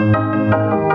Música